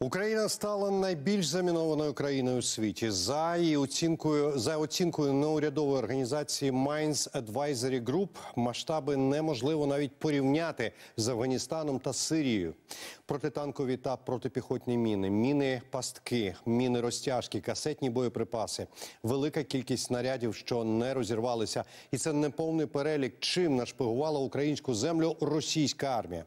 Україна стала найбільш замінованою країною у світі. За її оцінкою за оцінкою неурядової організації Mines Advisory Group, масштаби неможливо навіть порівняти з Афганістаном та Сирією. Протитанкові та протипіхотні міни, міни пастки, міни розтяжки, касетні боєприпаси, велика кількість снарядів, що не розірвалися, і це не повний перелік, чим нашпигувала українську землю російська армія.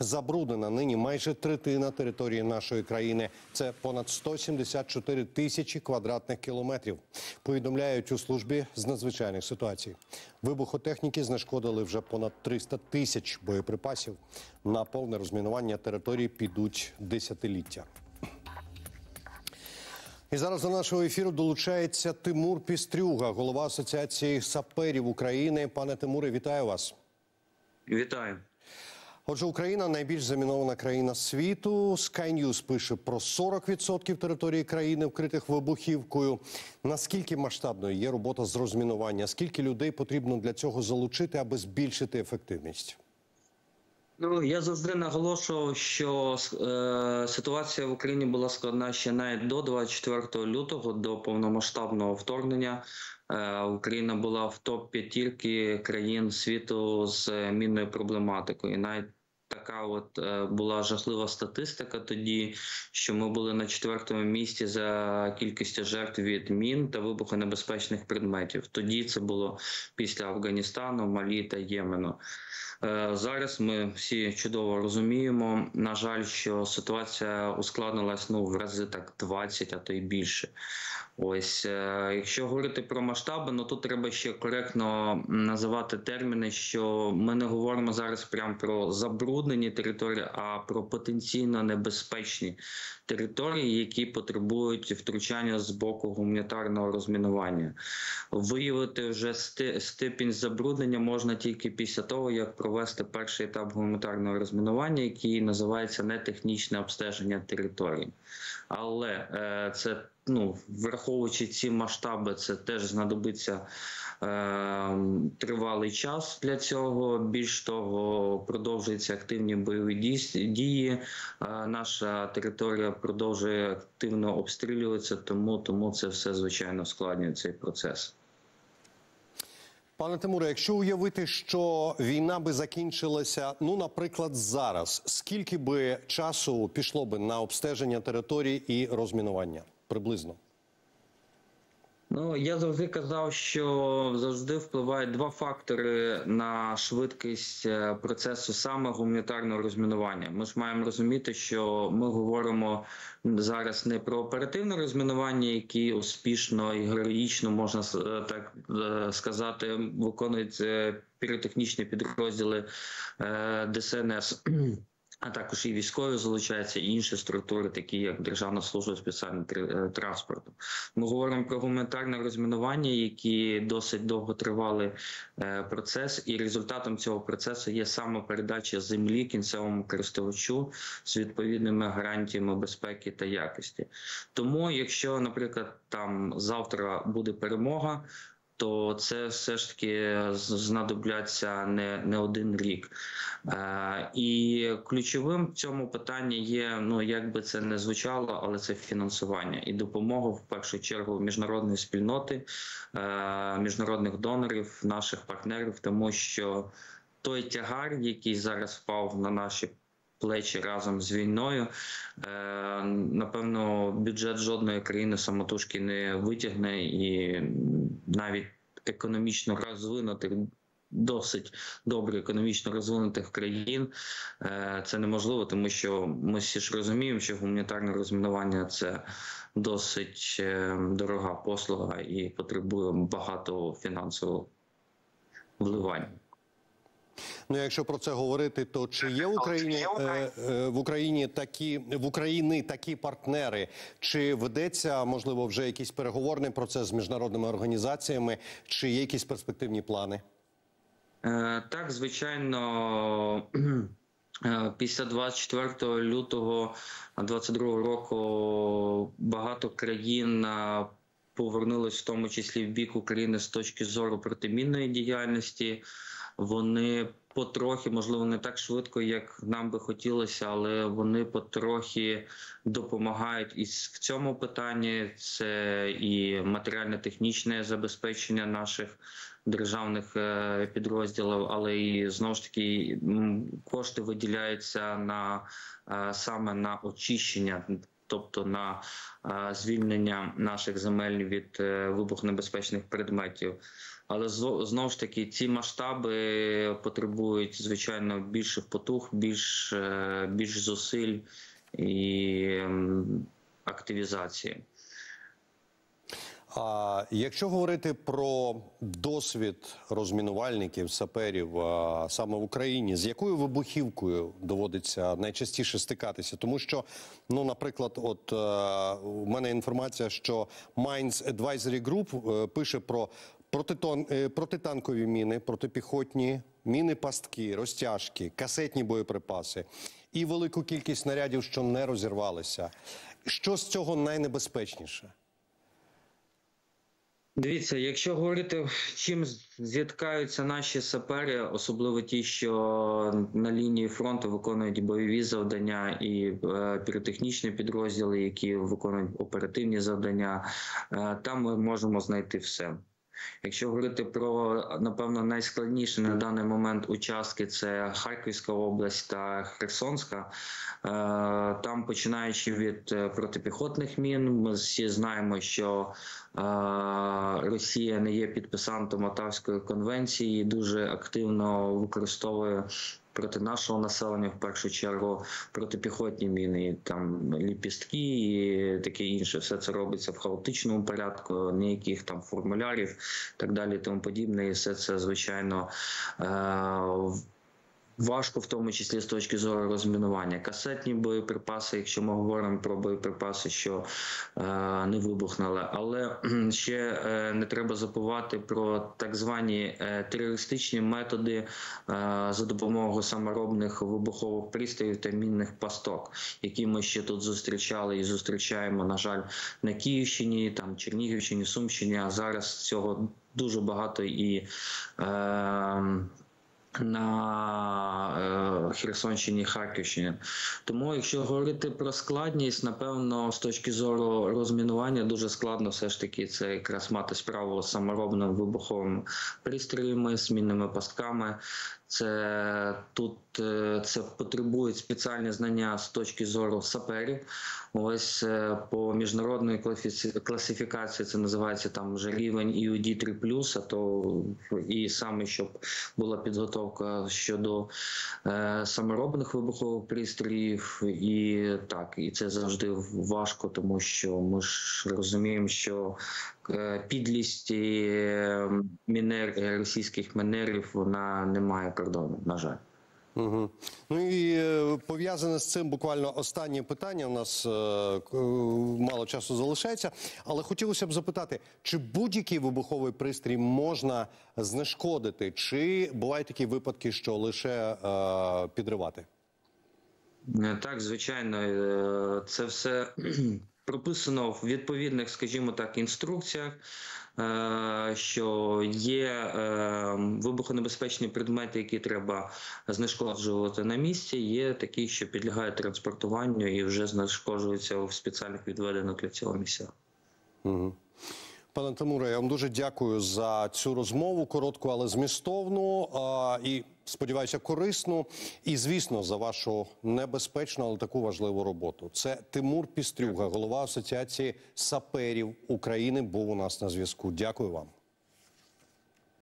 Забруднена нині майже третина території нашої країни. Це понад 174 тисячі квадратних кілометрів. Повідомляють у службі з надзвичайних ситуацій. Вибухотехніки знешкодили вже понад 300 тисяч боєприпасів. На повне розмінування території підуть десятиліття. І зараз до нашого ефіру долучається Тимур Пістрюга, голова Асоціації саперів України. Пане Тимуре, вітаю вас. Вітаю. Отже, Україна найбільш замінована країна світу. Sky News пише про 40% території країни, вкритих вибухівкою. Наскільки масштабною є робота з розмінування? Скільки людей потрібно для цього залучити, аби збільшити ефективність? Ну я завжди наголошував, що е, ситуація в Україні була складна ще навіть до 24 лютого, до повномасштабного вторгнення. Е, Україна була в топ п'ятірки країн світу з мінною проблематикою. Навіть Така от е, була жахлива статистика тоді, що ми були на четвертому місці за кількістю жертв від мін та вибухонебезпечних предметів. Тоді це було після Афганістану, Малі та Ємену. Е, зараз ми всі чудово розуміємо. На жаль, що ситуація ускладнилась ну в рази так 20, а то й більше. Ось е, якщо говорити про масштаби, ну тут треба ще коректно називати терміни, що ми не говоримо зараз прямо про забруднені території, а про потенційно небезпечні території, які потребують втручання з боку гуманітарного розмінування. Виявити вже степінь забруднення можна тільки після того, як провести перший етап гуманітарного розмінування, який називається нетехнічне обстеження території. Але е, це ну, враховуючи ці масштаби, це теж знадобиться тривалий час для цього. Більш того, продовжуються активні бойові дії. Е, наша територія продовжує активно обстрілюватися, тому тому це все звичайно складнює цей процес. Пане Тимуре, якщо уявити, що війна би закінчилася, ну наприклад, зараз, скільки би часу пішло би на обстеження території і розмінування? приблизно? Ну я завжди казав, що завжди впливають два фактори на швидкість е, процесу саме гуманітарного розмінування. Ми ж маємо розуміти, що ми говоримо зараз не про оперативне розмінування, яке успішно і героїчно можна е, так е, сказати, виконують піротехнічні підрозділи ДСНС. А також і військові залучаються і інші структури, такі як Державна служба спеціального е, транспорту. Ми говоримо про гуманітарне розмінування, які досить довго тривали е, процес, і результатом цього процесу є саме передача землі кінцевому користувачу з відповідними гарантіями безпеки та якості. Тому, якщо, наприклад, там завтра буде перемога то це все ж таки знадобляться не не один рік. Е, І ключовим в цьому питанні є: ну як би це не звучало, але це фінансування і допомога в першу чергу міжнародної спільноти, е, міжнародних донорів, наших партнерів, тому що той тягар, який зараз впав на наші плечі разом з війною. Е, напевно, бюджет жодної країни самотужки не витягне і навіть економічно розвинутих. Досить добре економічно розвинутих країн е, це неможливо, тому що ми всі ж розуміємо, що гуманітарне розмінування це досить е, дорога послуга і потребує багато фінансового вливання. Ну, якщо про це говорити, то чи є в Україні е, е, в Україні такі в Україні такі партнери? Чи ведеться можливо вже якийсь переговорний процес з міжнародними організаціями? Чи є якісь перспективні плани? Е, так, звичайно. Після 24 лютого 2022 року багато країн повернулись в тому числі в бік України з точки зору протимінної діяльності вони потрохи, можливо, не так швидко, як нам би хотілося, але вони потрохи допомагають і в цьому питанні. Це і матеріально-технічне забезпечення наших державних е, підрозділів, але і знову ж таки кошти виділяються на е, саме на очищення. Тобто на е, звільнення наших земель від вибухонебезпечних предметів, але знову ж таки ці масштаби потребують звичайно більших потуг, більш, е, більш зусиль і активізації. А якщо говорити про досвід розмінувальників, саперів а, саме в Україні, з якою вибухівкою доводиться найчастіше стикатися? Тому що, ну, наприклад, от е, у мене інформація, що Mines Advisory Group е, пише про протитон, е, протитанкові міни, протипіхотні міни пастки, розтяжки, касетні боєприпаси і велику кількість снарядів, що не розірвалися. Що з цього найнебезпечніше? Дивіться, якщо говорити, чим зіткаються наші сапери, особливо ті, що на лінії фронту виконують бойові завдання, і е, піротехнічні підрозділи, які виконують оперативні завдання, е, там ми можемо знайти все. Якщо говорити про напевно найскладніші на даний момент участки, це Харківська область та Херсонська. Е, Там, починаючи від е, протипіхотних мін, ми всі знаємо, що е, Росія не є підписантом Отавської конвенції, і дуже активно використовує. Проти нашого населення в першу чергу протипіхотні міни, там ліпістки і таке інше. Все це робиться в хаотичному порядку, ніяких там формулярів, так далі, тому подібне. І все це звичайно е- важко, в тому числі з точки зору розмінування. Касетні боєприпаси, якщо ми говоримо про боєприпаси, що е, не вибухнули, але ще е, не треба забувати про так звані е, терористичні методи е, за допомогою саморобних вибухових пристроїв та мінних пасток, які ми ще тут зустрічали і зустрічаємо, на жаль, на Київщині, там Чернігівщині, Сумщині. А зараз цього дуже багато і. Е, на е, Херсонщині, Харківщині. Тому, якщо говорити про складність, напевно, з точки зору розмінування дуже складно все ж таки це якраз мати справу з саморобним вибуховим пристроями, з пастками. Це тут е, це потребує спеціальні знання з точки зору саперів. Ось е, по міжнародної класифі- класифікації це називається там вже рівень EUD 3 а то і саме щоб була підготовка щодо е, саморобних вибухових пристроїв, і так, і це завжди важко, тому що ми ж розуміємо, що підлість е, мінер е, російських мінерів вона не має кордону, на жаль. Угу. Ну і е, пов'язане з цим буквально останнє питання. У нас е, е, мало часу залишається, але хотілося б запитати, чи будь-який вибуховий пристрій можна знешкодити, чи бувають такі випадки, що лише е, підривати? Е, Так, звичайно, е, це все прописано в відповідних, скажімо так, інструкціях. е, Що є е, вибухонебезпечні предмети, які треба знешкоджувати на місці. Є такі, що підлягають транспортуванню і вже знешкоджуються в спеціальних відведених для цього місцях. Угу. Пане Тимуре, я вам дуже дякую за цю розмову, коротку, але змістовну а, і сподіваюся, корисну. І звісно, за вашу небезпечну, але таку важливу роботу. Це Тимур Пістрюга, голова Асоціації саперів України, був у нас на зв'язку. Дякую вам.